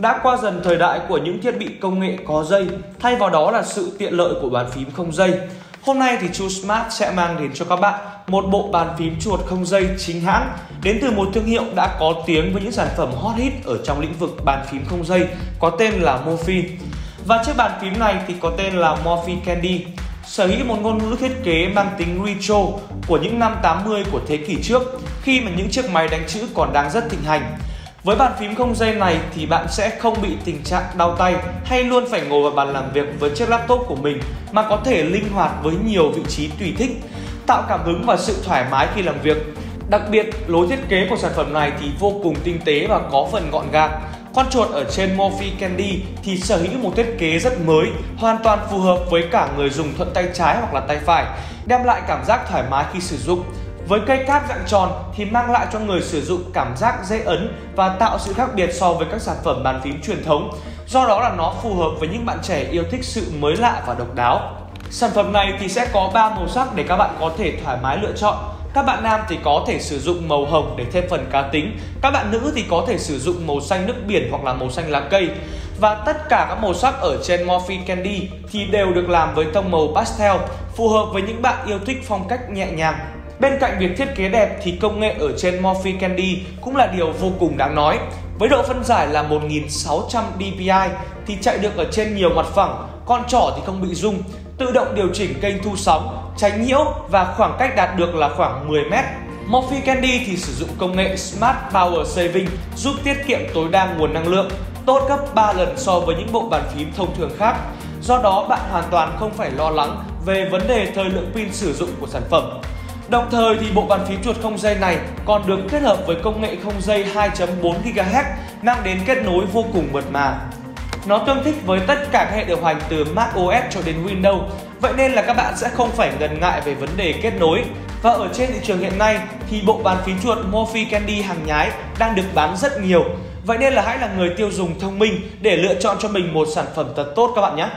Đã qua dần thời đại của những thiết bị công nghệ có dây, thay vào đó là sự tiện lợi của bàn phím không dây. Hôm nay thì Chu Smart sẽ mang đến cho các bạn một bộ bàn phím chuột không dây chính hãng đến từ một thương hiệu đã có tiếng với những sản phẩm hot hit ở trong lĩnh vực bàn phím không dây có tên là MoFi Và chiếc bàn phím này thì có tên là MoFi Candy sở hữu một ngôn ngữ thiết kế mang tính retro của những năm 80 của thế kỷ trước khi mà những chiếc máy đánh chữ còn đang rất thịnh hành. Với bàn phím không dây này thì bạn sẽ không bị tình trạng đau tay hay luôn phải ngồi vào bàn làm việc với chiếc laptop của mình mà có thể linh hoạt với nhiều vị trí tùy thích, tạo cảm hứng và sự thoải mái khi làm việc. Đặc biệt, lối thiết kế của sản phẩm này thì vô cùng tinh tế và có phần gọn gàng. Con chuột ở trên Morphe Candy thì sở hữu một thiết kế rất mới, hoàn toàn phù hợp với cả người dùng thuận tay trái hoặc là tay phải, đem lại cảm giác thoải mái khi sử dụng. Với cây cáp dạng tròn thì mang lại cho người sử dụng cảm giác dễ ấn và tạo sự khác biệt so với các sản phẩm bàn phím truyền thống. Do đó là nó phù hợp với những bạn trẻ yêu thích sự mới lạ và độc đáo. Sản phẩm này thì sẽ có 3 màu sắc để các bạn có thể thoải mái lựa chọn. Các bạn nam thì có thể sử dụng màu hồng để thêm phần cá tính. Các bạn nữ thì có thể sử dụng màu xanh nước biển hoặc là màu xanh lá cây. Và tất cả các màu sắc ở trên Morphe Candy thì đều được làm với tông màu pastel, phù hợp với những bạn yêu thích phong cách nhẹ nhàng. Bên cạnh việc thiết kế đẹp thì công nghệ ở trên Morphe Candy cũng là điều vô cùng đáng nói. Với độ phân giải là 1600 dpi thì chạy được ở trên nhiều mặt phẳng, con trỏ thì không bị rung, tự động điều chỉnh kênh thu sóng, tránh nhiễu và khoảng cách đạt được là khoảng 10 mét. Morphe Candy thì sử dụng công nghệ Smart Power Saving giúp tiết kiệm tối đa nguồn năng lượng, tốt gấp 3 lần so với những bộ bàn phím thông thường khác. Do đó bạn hoàn toàn không phải lo lắng về vấn đề thời lượng pin sử dụng của sản phẩm. Đồng thời thì bộ bàn phím chuột không dây này còn được kết hợp với công nghệ không dây 2.4 GHz mang đến kết nối vô cùng mượt mà. Nó tương thích với tất cả các hệ điều hành từ Mac OS cho đến Windows, vậy nên là các bạn sẽ không phải ngần ngại về vấn đề kết nối. Và ở trên thị trường hiện nay thì bộ bàn phím chuột Morphe Candy hàng nhái đang được bán rất nhiều. Vậy nên là hãy là người tiêu dùng thông minh để lựa chọn cho mình một sản phẩm thật tốt các bạn nhé.